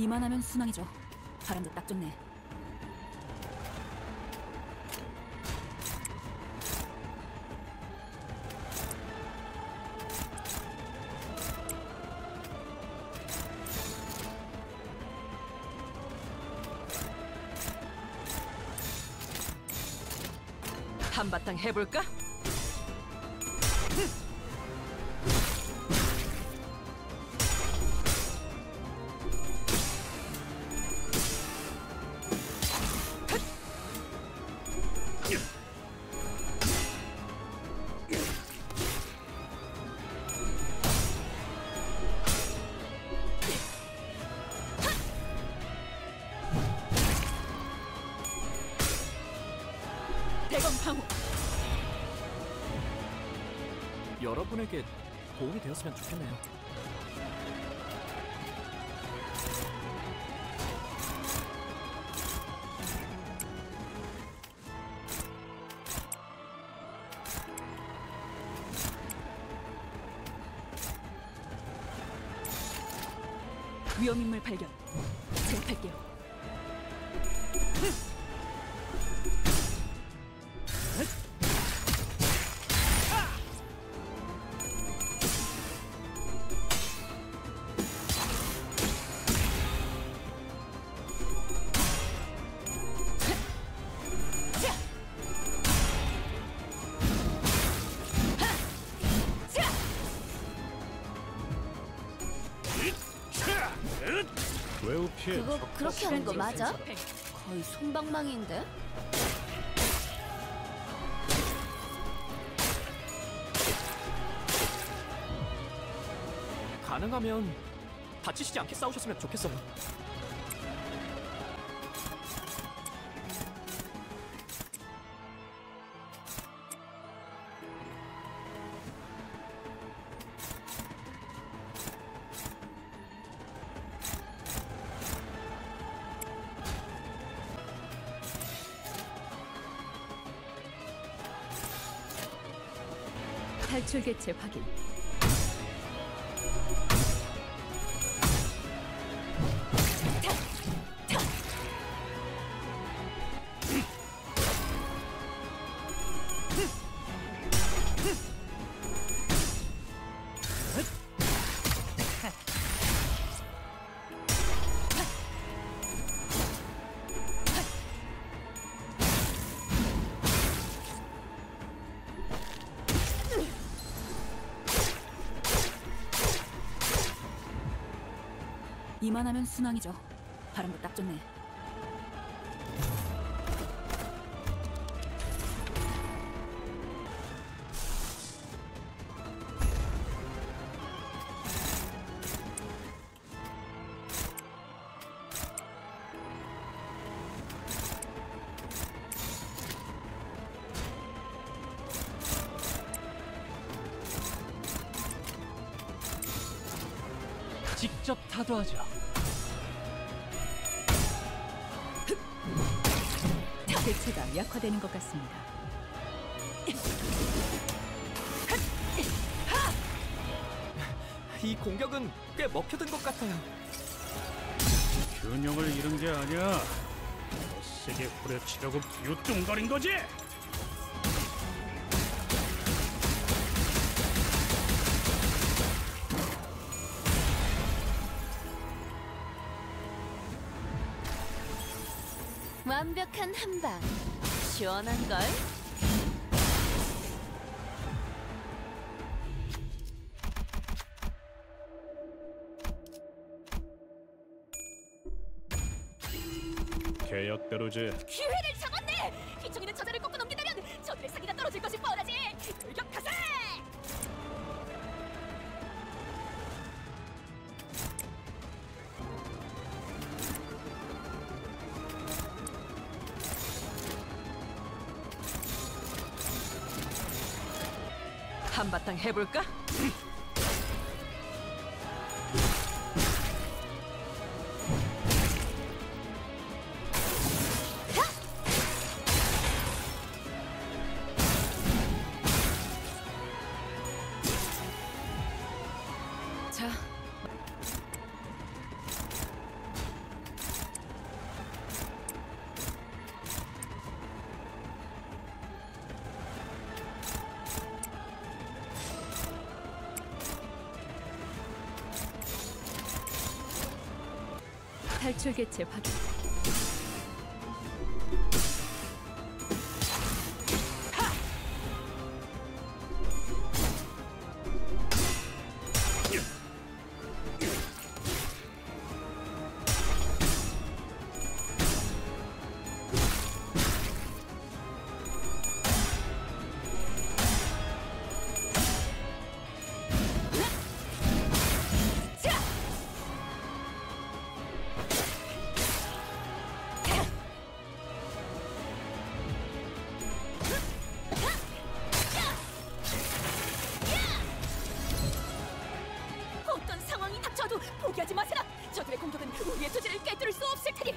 이만하면 순항이죠. 바람도 딱 좋네. 한바탕 해볼까? 대검 방호. 여러분에게 도움이 되었으면 좋겠네요. 위험 인물 발견. 제압할게요. 그거 그렇게 하는 거 맞아? 팽. 거의 손방망이인데? 가능하면 다치시지 않게 싸우셨으면 좋겠어요. 탈출 개체 확인. 이만하면 순항이죠. 바람도 딱 좋네. 직접 타도하죠. 개체가 약화되는 것 같습니다. 이 공격은 꽤 먹혀든 것 같아요. 균형을 잃은 게 아니야. 더 세게 후려치려고 비웃뚱거린 거지. 완벽한 한방. 시원한 걸. 계약대로지. 기회를 잡 한바탕 해볼까? 탈출 개체 확인. 포기하지 마세라. 저들의 공격은 우리의 토지를 꿰뚫을 수 없을 테니.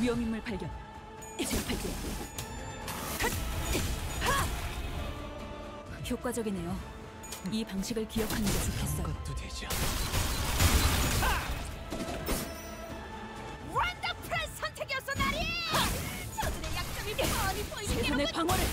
위험 인물 발견. 제압할게요. 효과적이네요. 이 방식을 기억하는 게 좋겠어요. 것도 되죠. 원더 최선의 방어를.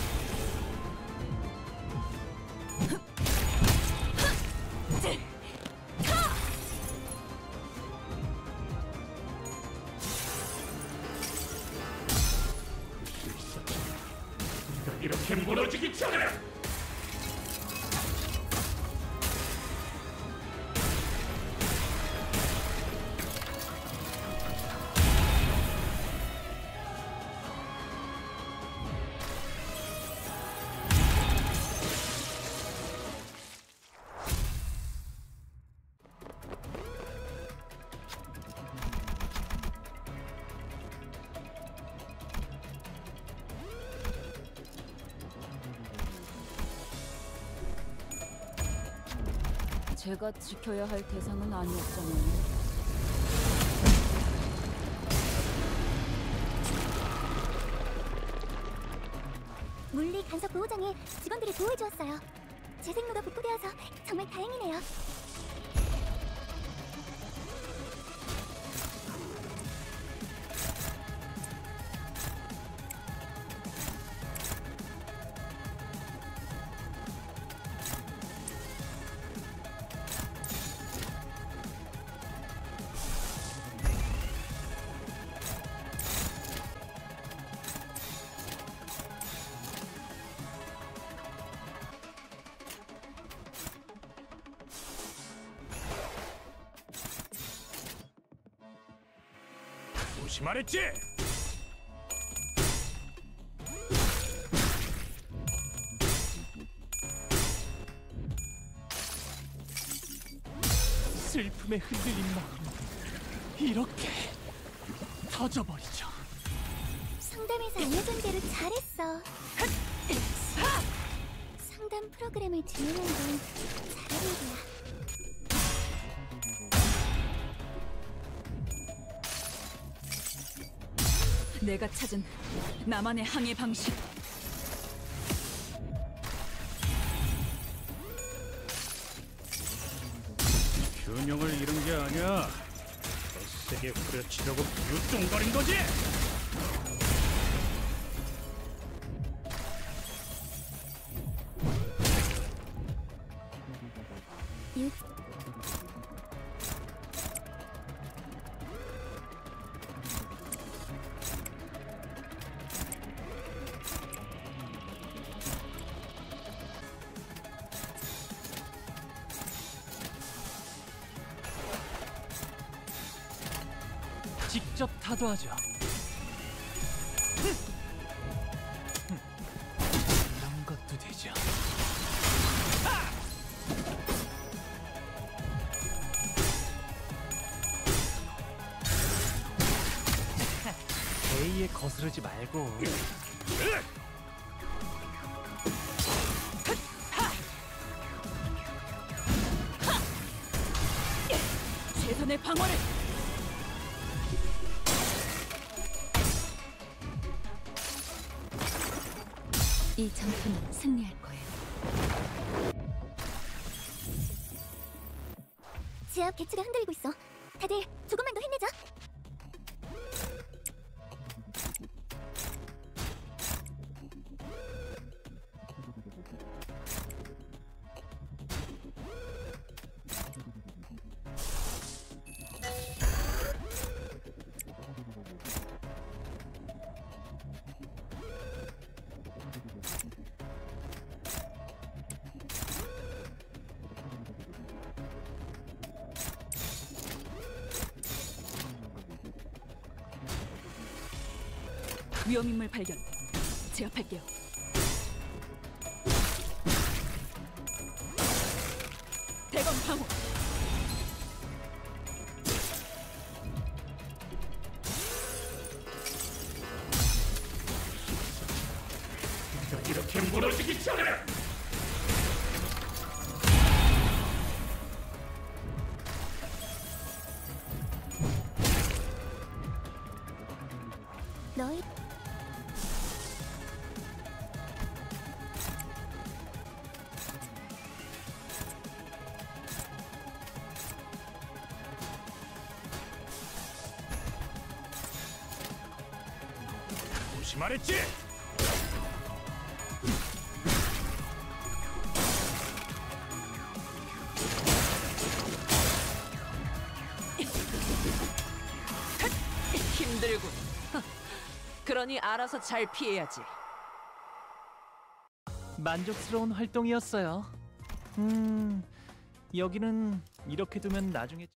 이렇게 무너지기 전에 제가 지켜야 할 대상은 아니었잖아요. 물리 간섭 보호장에 직원들이 보호해 주었어요. 재생로가 복구되어서 정말 다행이네요. 조심하랬지? 슬픔에 흔들린 마음 이렇게 터져버리죠. 상담에서 알려준 대로 잘했어. 상담 프로그램을 진행한 건 잘한 거야. 내가 찾은 나만의 항해 방식. 균형을 잃은 게 아니야. 더 세게 후려치려고 유뚱거린 거지. 직접 타도하죠. 이런 것도 되죠. A에 거스르지 말고 최선의 방어를. 이 전투는 승리할 거예요. 지압 개체가 흔들리고 있어. 다들 조금만 더 힘내자. 위험 인물 발견. 제압할게요. 대검 방어. 이렇게 무너지기 전에 너희 조심하랬지? 힘들군. 그러니 알아서 잘 피해야지. 만족스러운 활동이었어요. 음, 여기는 이렇게 두면 나중에